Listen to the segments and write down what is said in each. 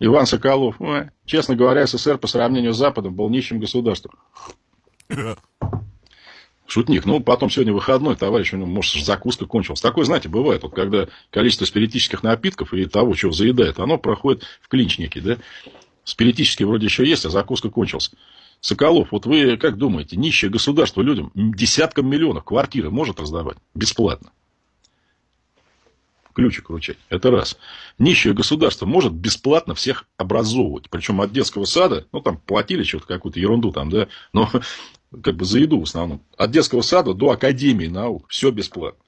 Иван Соколов. Честно говоря, СССР по сравнению с Западом был нищим государством. Шутник. Ну, потом сегодня выходной, товарищ, у него, может, закуска кончилась. Такое, знаете, бывает, вот, когда количество спиритических напитков и того, чего заедает, оно проходит в клинч некий, да? Спиритический вроде еще есть, а закуска кончилась. Соколов, вот вы как думаете, нищее государство людям десяткам миллионов квартиры может раздавать бесплатно? Ключик вручать. Это раз. Нищее государство может бесплатно всех образовывать. Причем от детского сада, ну, там платили что-то, какую-то ерунду там, да, но как бы за еду в основном. От детского сада до Академии наук. Все бесплатно.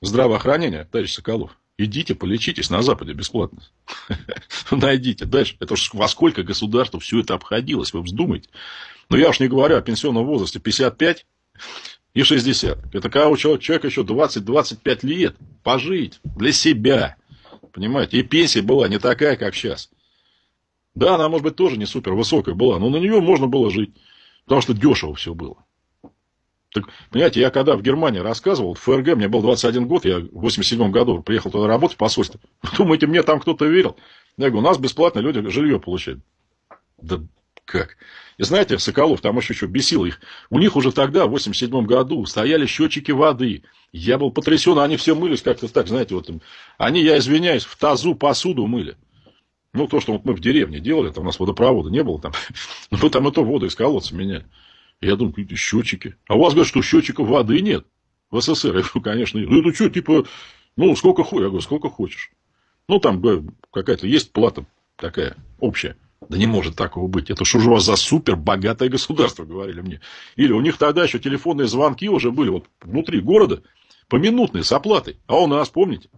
Здравоохранение, товарищ Соколов. Идите, полечитесь на Западе бесплатно. Найдите. Дальше. Это ж во сколько государство все это обходилось, вы вздумайте. Но я уж не говорю о пенсионном возрасте 55 и 60. Это когда у человека еще 20-25 лет пожить для себя. Понимаете? И пенсия была не такая, как сейчас. Да, она, может быть, тоже не супер высокая была, но на нее можно было жить. Потому что дешево все было. Так, понимаете, я когда в Германии рассказывал, в ФРГ, мне был 21 год, я в 87 году приехал туда работать в посольстве. Думаете, мне там кто-то верил? Я говорю, у нас бесплатно люди жилье получают. Да как? И знаете, Соколов там еще, еще бесил их. У них уже тогда, в 87 году, стояли счетчики воды. Я был потрясен, они все мылись как-то так, знаете, вот они, я извиняюсь, в тазу посуду мыли. Ну, то, что вот мы в деревне делали, там у нас водопровода не было, там, ну, мы там и то воду из колодца меняли. Я думаю, какие-то счетчики. А у вас говорят, что счетчиков воды нет в СССР. Я говорю, конечно, нет. Ну, это что, типа, ну, сколько хочешь? Я говорю, сколько хочешь. Ну, там какая-то есть плата такая общая. Да не может такого быть. Это что же у вас за супер богатое государство, говорили мне. Или у них тогда еще телефонные звонки уже были вот внутри города, поминутные, с оплатой. А у нас, помните,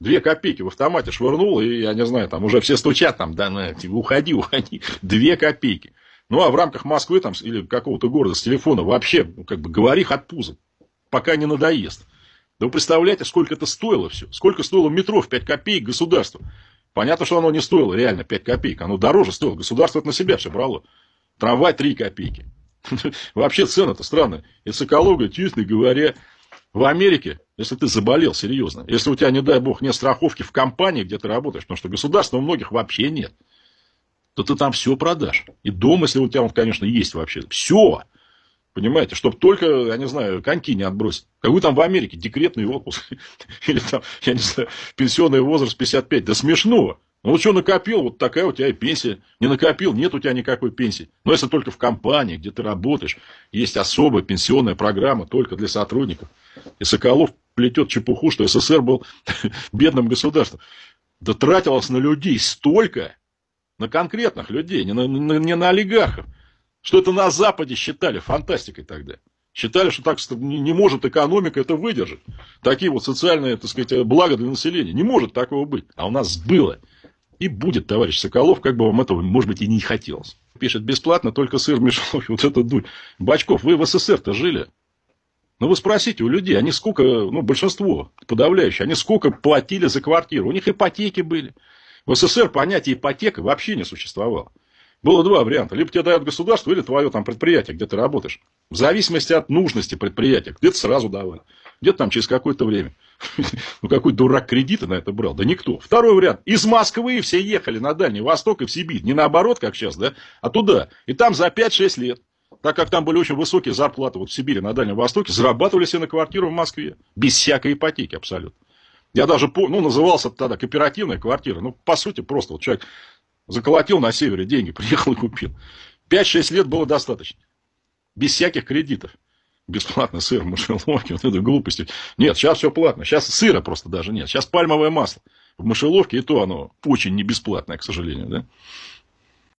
две копейки в автомате швырнул, и, я не знаю, там уже все стучат, там, да, на, уходи, уходи. Две копейки. Ну, а в рамках Москвы там, или какого-то города с телефона вообще, ну, как бы, говори от пуза, пока не надоест. Да вы представляете, сколько это стоило все? Сколько стоило метро в 5 копеек государству? Понятно, что оно не стоило реально 5 копеек, оно дороже стоило. Государство это на себя все брало. Трамвай 3 копейки. Вообще цена-то странная. Экологией, честно говоря, в Америке, если ты заболел серьезно, если у тебя, не дай бог, нет страховки в компании, где ты работаешь, потому что государства у многих вообще нет, то ты там все продашь. И дом, если у тебя он, конечно, есть вообще. Все. Понимаете, чтобы только, я не знаю, коньки не отбросить. Какой там в Америке декретный отпуск. Или там, я не знаю, пенсионный возраст 55. Да смешно. Ну, вот что накопил, вот такая у тебя и пенсия. Не накопил, нет у тебя никакой пенсии. Но если только в компании, где ты работаешь, есть особая пенсионная программа только для сотрудников. И Соколов плетет чепуху, что СССР был бедным государством. Да тратилось на людей столько, на конкретных людей, не на, не на олигархов. Что это на Западе считали фантастикой тогда. Считали, что так не может экономика это выдержать. Такие вот социальные, так сказать, блага для населения. Не может такого быть. А у нас было. И будет, товарищ Соколов, как бы вам этого, может быть, и не хотелось. Пишет, бесплатно, только сыр в мешалке. Вот это дурь. Бачков, вы в СССР-то жили? Ну, вы спросите у людей, они сколько, ну, большинство подавляющее, они сколько платили за квартиру? У них ипотеки были. В СССР понятие ипотека вообще не существовало. Было два варианта. Либо тебе дают государство, или твое там предприятие, где ты работаешь. В зависимости от нужности предприятия. Где-то сразу давали. Где-то там через какое-то время. Ну, какой дурак кредиты на это брал? Да никто. Второй вариант. Из Москвы все ехали на Дальний Восток и в Сибирь. Не наоборот, как сейчас, да, а туда. И там за 5-6 лет. Так как там были очень высокие зарплаты вот в Сибири, на Дальнем Востоке, зарабатывали себе на квартиру в Москве. Без всякой ипотеки абсолютно. Я даже ну, назывался тогда кооперативная квартира. Ну, по сути, просто вот человек заколотил на севере деньги, приехал и купил. 5-6 лет было достаточно. Без всяких кредитов. Бесплатно сыр в мышеловке, вот это глупости. Нет, сейчас все платно. Сейчас сыра просто даже нет. Сейчас пальмовое масло. В мышеловке и то оно очень не бесплатное, к сожалению. Да?